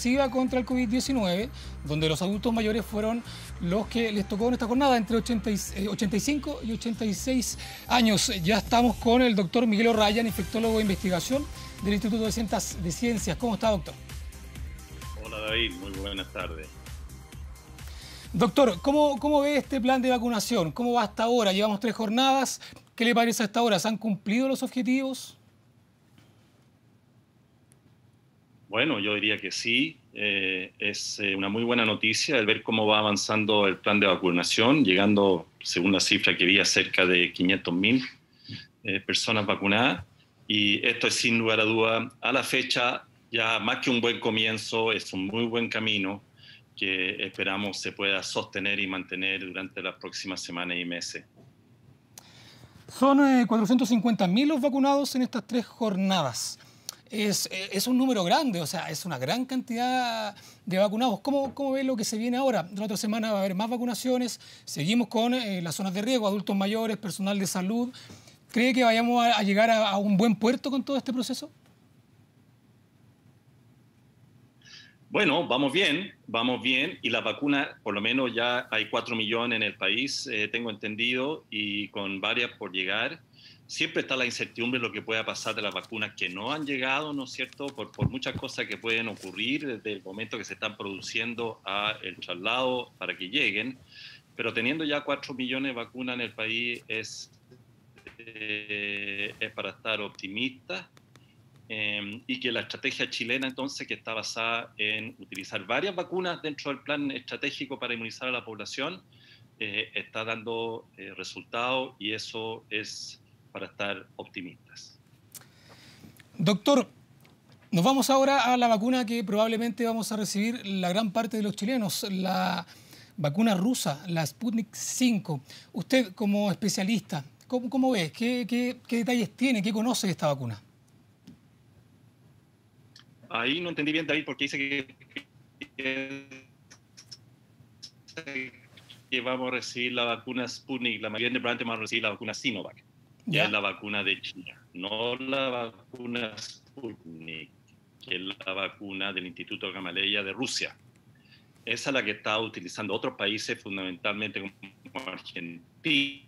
masiva contra el COVID-19, donde los adultos mayores fueron los que les tocó en esta jornada entre 85 y 86 años. Ya estamos con el doctor Miguel Ryan, infectólogo de investigación del Instituto de Ciencias. ¿Cómo está, doctor? Hola, David. Muy buenas tardes. Doctor, ¿cómo, ¿cómo ve este plan de vacunación? ¿Cómo va hasta ahora? Llevamos tres jornadas. ¿Qué le parece hasta ahora? ¿Se han cumplido los objetivos? Bueno, yo diría que sí. Eh, es eh, una muy buena noticia el ver cómo va avanzando el plan de vacunación, llegando, según la cifra que vi, a cerca de 500.000 eh, personas vacunadas. Y esto es sin lugar a duda, a la fecha, ya más que un buen comienzo, es un muy buen camino que esperamos se pueda sostener y mantener durante las próximas semanas y meses. Son eh, 450.000 los vacunados en estas tres jornadas. Es, un número grande, o sea, es una gran cantidad de vacunados. ¿Cómo, cómo lo que se viene ahora? La otra semana va a haber más vacunaciones. Seguimos con eh, las zonas de riesgo, adultos mayores, personal de salud. ¿Cree que vayamos a, llegar a, a un buen puerto con todo este proceso? Bueno, vamos bien, vamos bien y la vacuna, por lo menos ya hay 4 millones en el país, eh, tengo entendido, y con varias por llegar. Siempre está la incertidumbre de lo que pueda pasar de las vacunas que no han llegado, ¿no es cierto? Por, muchas cosas que pueden ocurrir desde el momento que se están produciendo a el traslado para que lleguen. Pero teniendo ya 4 millones de vacunas en el país es, eh, es para estar optimistas eh, y que la estrategia chilena entonces, que está basada en utilizar varias vacunas dentro del plan estratégico para inmunizar a la población, eh, está dando eh, resultados y eso es para estar optimistas. Doctor, nos vamos ahora a la vacuna que probablemente vamos a recibir la gran parte de los chilenos, la vacuna rusa, la Sputnik 5. Usted como especialista, ¿cómo, cómo ve? ¿Qué, qué, ¿Qué detalles tiene? ¿Qué conoce de esta vacuna? Ahí no entendí bien, David, porque dice que, que, vamos a recibir la vacuna Sputnik, la mayoría de probablemente vamos a recibir la vacuna Sinovac, ¿Ya? es la vacuna de China, no la vacuna Sputnik, que es la vacuna del Instituto Gamaleya de Rusia. Esa es la que está utilizando otros países, fundamentalmente como Argentina.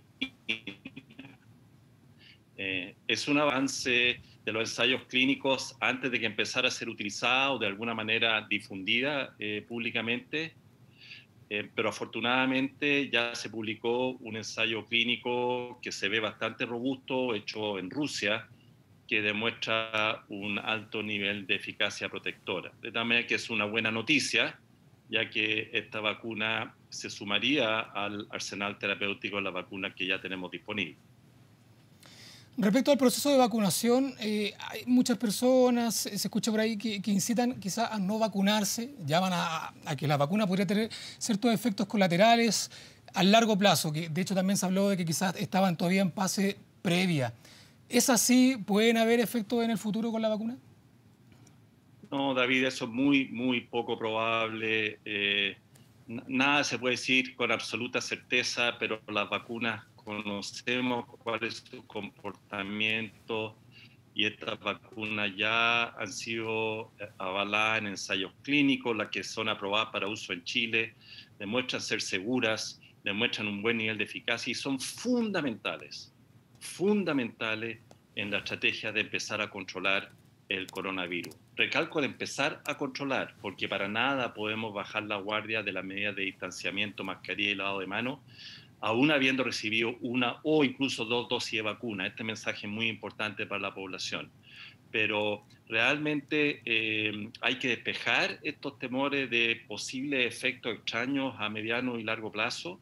Eh, es un avance de los ensayos clínicos antes de que empezara a ser utilizada o de alguna manera difundida eh, públicamente, eh, pero afortunadamente ya se publicó un ensayo clínico que se ve bastante robusto, hecho en Rusia, que demuestra un alto nivel de eficacia protectora. De tal manera que es una buena noticia, ya que esta vacuna se sumaría al arsenal terapéutico de las vacunas que ya tenemos disponibles. Respecto al proceso de vacunación, eh, hay muchas personas, se escucha por ahí, que, incitan quizás a no vacunarse, llaman a, a, que la vacuna podría tener ciertos efectos colaterales a largo plazo, que de hecho también se habló de que quizás estaban todavía en fase previa. ¿Es así? ¿Pueden haber efectos en el futuro con la vacuna? No, David, eso es muy, muy poco probable. Eh, nada se puede decir con absoluta certeza, pero las vacunas conocemos cuál es su comportamiento y estas vacunas ya han sido eh, avaladas en ensayos clínicos, las que son aprobadas para uso en Chile, demuestran ser seguras, demuestran un buen nivel de eficacia y son fundamentales, fundamentales en la estrategia de empezar a controlar el coronavirus. Recalco de empezar a controlar, porque para nada podemos bajar la guardia de las medidas de distanciamiento, mascarilla y lavado de manos, aún habiendo recibido una o incluso dos dosis de vacuna. Este mensaje es muy importante para la población. Pero realmente eh, hay que despejar estos temores de posibles efectos extraños a mediano y largo plazo,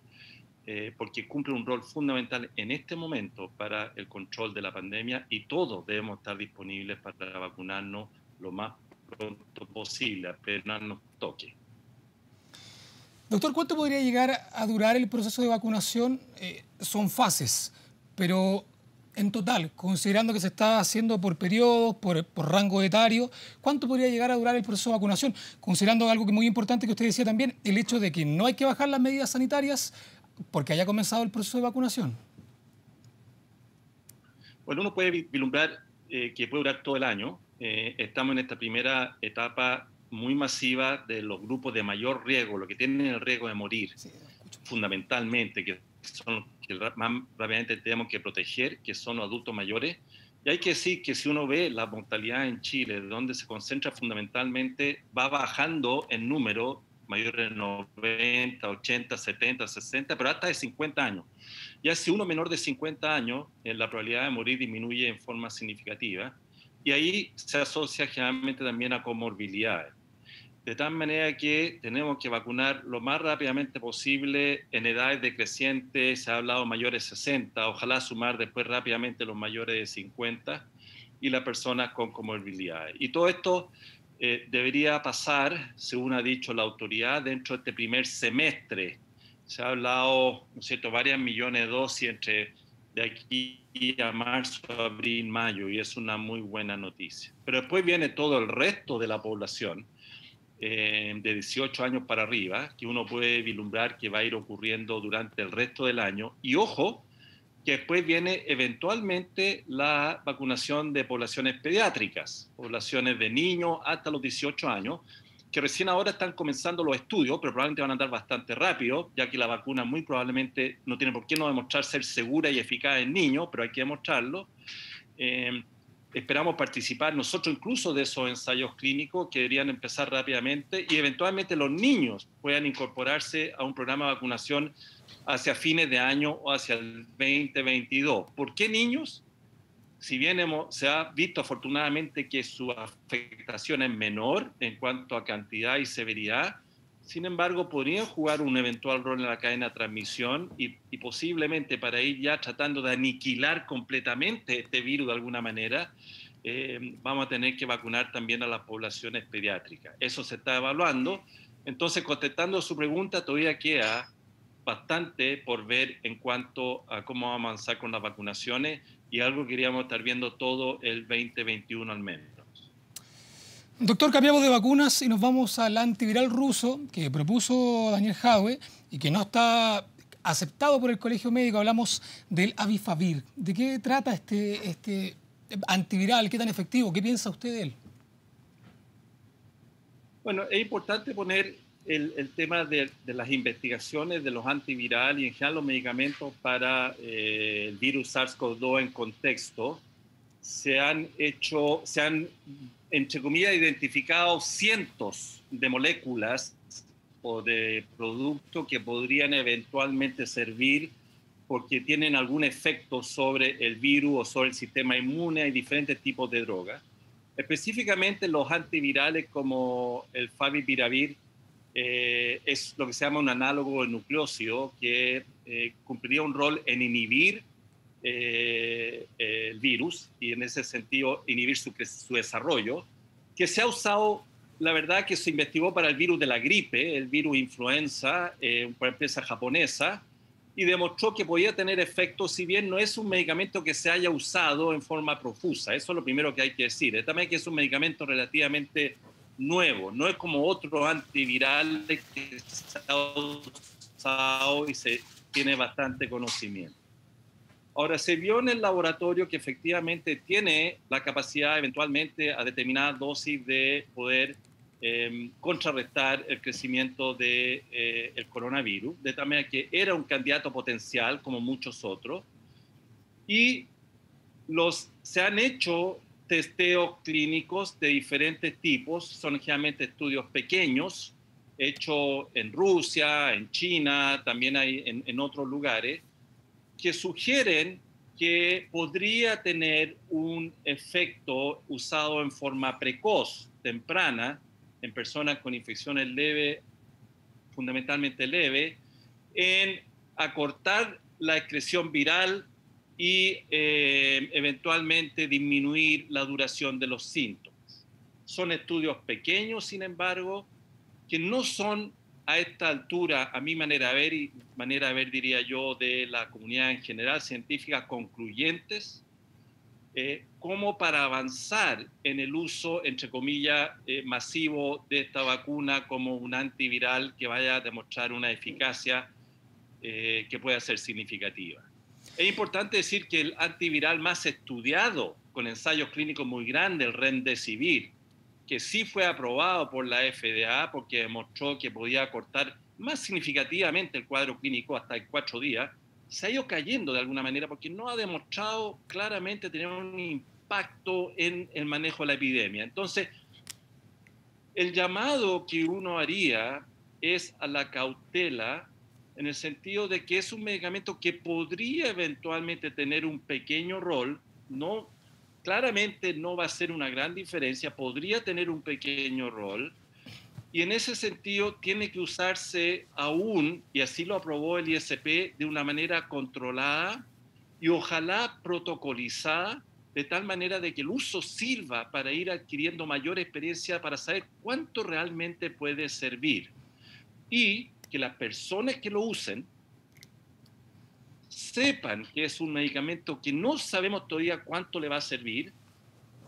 eh, porque cumple un rol fundamental en este momento para el control de la pandemia y todos debemos estar disponibles para vacunarnos lo más pronto posible, apenas nos toque. Doctor, ¿cuánto podría llegar a durar el proceso de vacunación? Eh, son fases, pero en total, considerando que se está haciendo por periodos, por, rango etario, ¿cuánto podría llegar a durar el proceso de vacunación? Considerando algo que muy importante que usted decía también, el hecho de que no hay que bajar las medidas sanitarias porque haya comenzado el proceso de vacunación. Bueno, uno puede vislumbrar eh, que puede durar todo el año. Eh, estamos en esta primera etapa muy masiva de los grupos de mayor riesgo, los que tienen el riesgo de morir, fundamentalmente, que son los que más rápidamente tenemos que proteger, que son los adultos mayores. Y hay que decir que si uno ve la mortalidad en Chile, donde se concentra fundamentalmente, va bajando en número, mayores de 90, 80, 70, 60, pero hasta de 50 años. Ya si uno menor de 50 años, eh, la probabilidad de morir disminuye en forma significativa. Y ahí se asocia generalmente también a comorbilidades. De tal manera que tenemos que vacunar lo más rápidamente posible en edades decrecientes, se ha hablado mayores de 60, ojalá sumar después rápidamente los mayores de 50 y las personas con comorbilidades. Y todo esto eh, debería pasar, según ha dicho la autoridad, dentro de este primer semestre. Se ha hablado, ¿no es cierto?, varias millones de dosis entre de aquí a marzo, abril, mayo, y es una muy buena noticia. Pero después viene todo el resto de la población eh, de 18 años para arriba, que uno puede vislumbrar que va a ir ocurriendo durante el resto del año. Y ojo, que después viene eventualmente la vacunación de poblaciones pediátricas, poblaciones de niños hasta los 18 años, que recién ahora están comenzando los estudios, pero probablemente van a andar bastante rápido, ya que la vacuna muy probablemente no tiene por qué no demostrar ser segura y eficaz en niños, pero hay que demostrarlo. Eh, esperamos participar nosotros incluso de esos ensayos clínicos que deberían empezar rápidamente y eventualmente los niños puedan incorporarse a un programa de vacunación hacia fines de año o hacia el 2022. ¿Por qué niños? Si bien hemos, se ha visto afortunadamente que su afectación es menor en cuanto a cantidad y severidad, sin embargo, podrían jugar un eventual rol en la cadena de transmisión y, posiblemente para ir ya tratando de aniquilar completamente este virus de alguna manera, eh, vamos a tener que vacunar también a las poblaciones pediátricas. Eso se está evaluando. Entonces, contestando su pregunta, todavía queda bastante por ver en cuanto a cómo avanzar con las vacunaciones y algo que queríamos estar viendo todo el 2021 al menos. Doctor, cambiamos de vacunas y nos vamos al antiviral ruso que propuso Daniel Jaue y que no está aceptado por el Colegio Médico. Hablamos del Avifavir. ¿De qué trata este, este antiviral? ¿Qué tan efectivo? ¿Qué piensa usted de él? Bueno, es importante poner el, tema de, las investigaciones de los antivirales y en general los medicamentos para eh, el virus SARS-CoV-2 en contexto. Se han hecho, se han entre comillas, identificado cientos de moléculas o de productos que podrían eventualmente servir porque tienen algún efecto sobre el virus o sobre el sistema inmune. Hay diferentes tipos de drogas. Específicamente los antivirales como el favipiravir eh, es lo que se llama un análogo de nucleócido que eh, cumpliría un rol en inhibir eh, el virus y en ese sentido inhibir su, su, desarrollo, que se ha usado, la verdad que se investigó para el virus de la gripe, el virus influenza, eh, por empresa japonesa, y demostró que podía tener efectos, si bien no es un medicamento que se haya usado en forma profusa, eso es lo primero que hay que decir. También que es un medicamento relativamente nuevo, no es como otro antiviral que se ha usado y se tiene bastante conocimiento. Ahora, se vio en el laboratorio que efectivamente tiene la capacidad eventualmente a determinada dosis de poder em, contrarrestar el crecimiento del de, eh, coronavirus, de tal manera que era un candidato potencial como muchos otros. Y los, se han hecho testeos clínicos de diferentes tipos, son generalmente estudios pequeños, hechos en Rusia, en China, también hay en, en otros lugares, que sugieren que podría tener un efecto usado en forma precoz, temprana, en personas con infecciones leves, fundamentalmente leve, en acortar la excreción viral y eh, eventualmente disminuir la duración de los síntomas. Son estudios pequeños, sin embargo, que no son a esta altura, a mi manera de ver y manera de ver, diría yo, de la comunidad en general científica, concluyentes, eh, como para avanzar en el uso, entre comillas, eh, masivo de esta vacuna como un antiviral que vaya a demostrar una eficacia eh, que pueda ser significativa. Es importante decir que el antiviral más estudiado con ensayos clínicos muy grandes, el Remdesivir, que sí fue aprobado por la FDA porque demostró que podía cortar más significativamente el cuadro clínico hasta en cuatro días, se ha ido cayendo de alguna manera porque no ha demostrado claramente tener un impacto en el manejo de la epidemia. Entonces, el llamado que uno haría es a la cautela en el sentido de que es un medicamento que podría eventualmente tener un pequeño rol, no claramente no va a ser una gran diferencia, podría tener un pequeño rol, y en ese sentido tiene que usarse aún, y así lo aprobó el ISP, de una manera controlada y ojalá protocolizada, de tal manera de que el uso sirva para ir adquiriendo mayor experiencia para saber cuánto realmente puede servir. Y que las personas que lo usen sepan que es un medicamento que no sabemos todavía cuánto le va a servir,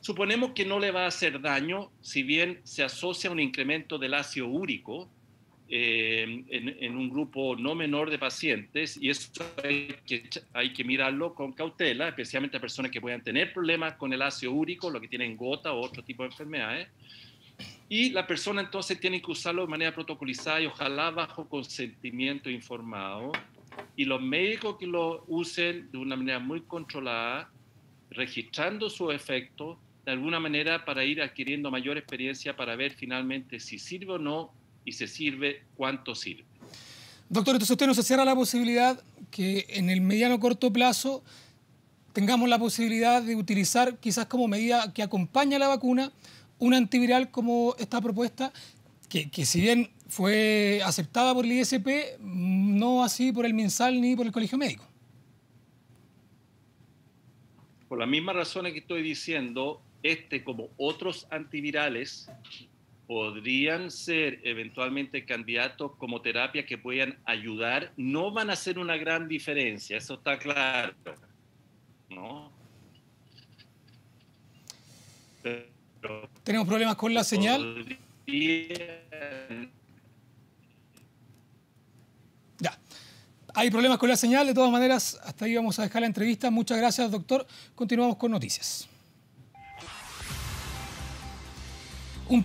Suponemos que no le va a hacer daño, si bien se asocia a un incremento del ácido úrico eh, en, un grupo no menor de pacientes, y eso hay que, hay que mirarlo con cautela, especialmente a personas que puedan tener problemas con el ácido úrico, lo que tienen gota o otro tipo de enfermedades. Y la persona entonces tiene que usarlo de manera protocolizada y ojalá bajo consentimiento informado. Y los médicos que lo usen de una manera muy controlada, registrando su efecto, de alguna manera para ir adquiriendo mayor experiencia para ver finalmente si sirve o no y si sirve, cuánto sirve. Doctor, entonces usted nos cierra la posibilidad que en el mediano corto plazo tengamos la posibilidad de utilizar quizás como medida que acompaña la vacuna un antiviral como esta propuesta, que, que si bien fue aceptada por el ISP, no así por el MinSal ni por el Colegio Médico. Por las mismas razones que estoy diciendo, este como otros antivirales podrían ser eventualmente candidatos como terapia que puedan ayudar, no van a hacer una gran diferencia, eso está claro. Tenemos problemas con la señal. Hay problemas con la señal, de todas maneras, hasta ahí vamos a dejar la entrevista. Muchas gracias, doctor. Continuamos con noticias. un